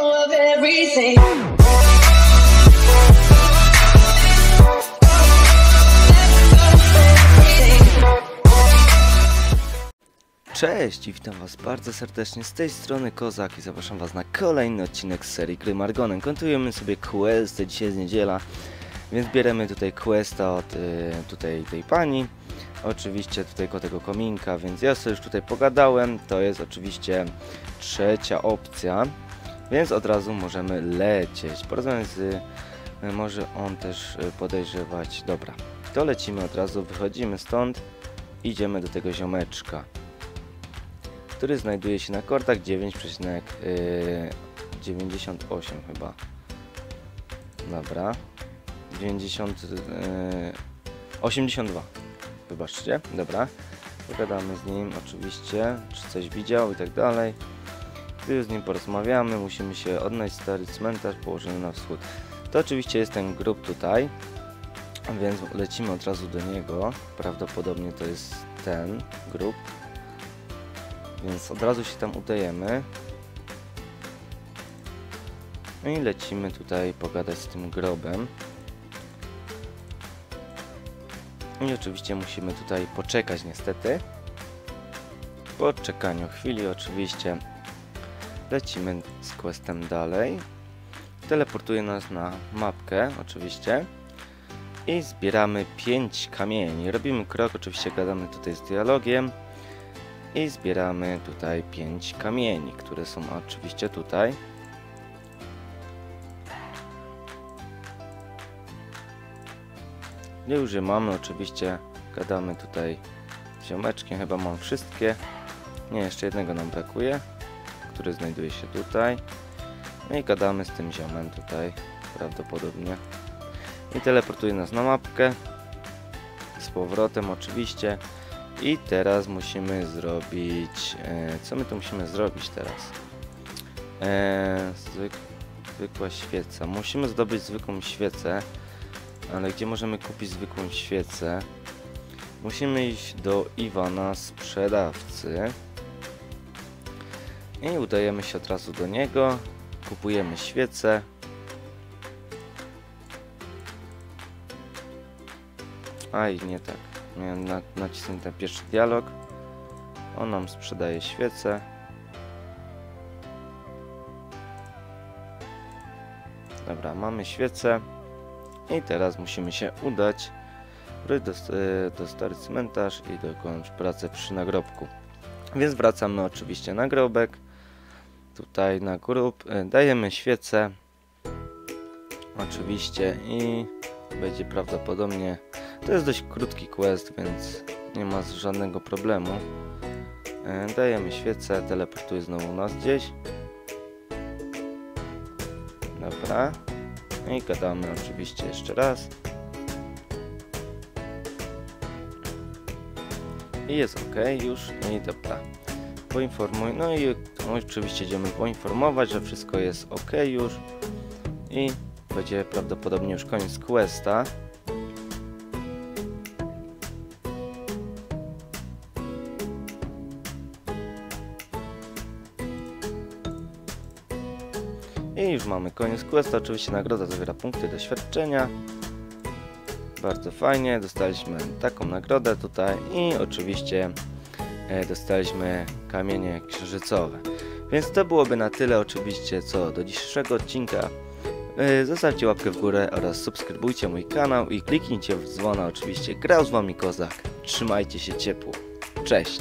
of everything. Cześć i witam was bardzo serdecznie z tej strony Kozak i zapraszam was na kolejny odcinek z serii Gry Margonem. Kontujemy sobie quest, dzisiaj jest niedziela, więc bierzemy tutaj questa od y, tutaj tej pani. Oczywiście tutaj koło tego kominka, więc ja sobie już tutaj pogadałem, to jest oczywiście trzecia opcja, więc od razu możemy lecieć. Porozmawiam z, y, może on też y, podejrzewać, dobra, to lecimy od razu, wychodzimy stąd, idziemy do tego ziomeczka który znajduje się na kortach 9,98 chyba. Dobra. 90, yy, 82. Wybaczcie, dobra. Pogadamy z nim oczywiście, czy coś widział i tak dalej. Z nim porozmawiamy, musimy się odnaleźć stary cmentarz położony na wschód. To oczywiście jest ten grób tutaj, więc lecimy od razu do niego. Prawdopodobnie to jest ten grób. Więc od razu się tam udajemy. No i lecimy tutaj pogadać z tym grobem. I oczywiście musimy tutaj poczekać niestety. Po czekaniu chwili oczywiście lecimy z questem dalej. Teleportuje nas na mapkę oczywiście. I zbieramy 5 kamieni. Robimy krok, oczywiście gadamy tutaj z dialogiem i zbieramy tutaj 5 kamieni, które są oczywiście tutaj. I już je mamy, oczywiście gadamy tutaj z ziomeczkiem, chyba mam wszystkie. Nie, jeszcze jednego nam brakuje, który znajduje się tutaj. No i gadamy z tym ziomem tutaj, prawdopodobnie. I teleportuje nas na mapkę. Z powrotem oczywiście. I teraz musimy zrobić... E, co my tu musimy zrobić teraz? E, zwyk, zwykła świeca. Musimy zdobyć zwykłą świecę. Ale gdzie możemy kupić zwykłą świecę? Musimy iść do Iwana, sprzedawcy. I udajemy się od razu do niego. Kupujemy świecę. Aj, nie tak. Miałem na, nacisnąć ten pierwszy dialog. On nam sprzedaje świecę. Dobra, mamy świecę. I teraz musimy się udać do, do stary cmentarz i dokończyć pracę przy nagrobku. Więc wracamy oczywiście na grobek. Tutaj na grób. e, Dajemy świecę. Oczywiście i będzie prawdopodobnie to jest dość krótki quest, więc nie ma żadnego problemu. E, Dajemy świecę, teleportuje znowu nas gdzieś. Dobra. No I gadamy oczywiście jeszcze raz. I jest ok już. No i dobra. Poinformuj. No i oczywiście idziemy poinformować, że wszystko jest ok już. I będzie prawdopodobnie już koniec questa. I już mamy koniec questa. Oczywiście nagroda zawiera punkty doświadczenia. Bardzo fajnie. Dostaliśmy taką nagrodę tutaj i oczywiście dostaliśmy kamienie księżycowe. Więc to byłoby na tyle oczywiście co do dzisiejszego odcinka. E, Zostawcie łapkę w górę oraz subskrybujcie mój kanał i kliknijcie w dzwona oczywiście. Grał z wami Kozak. Trzymajcie się ciepło. Cześć!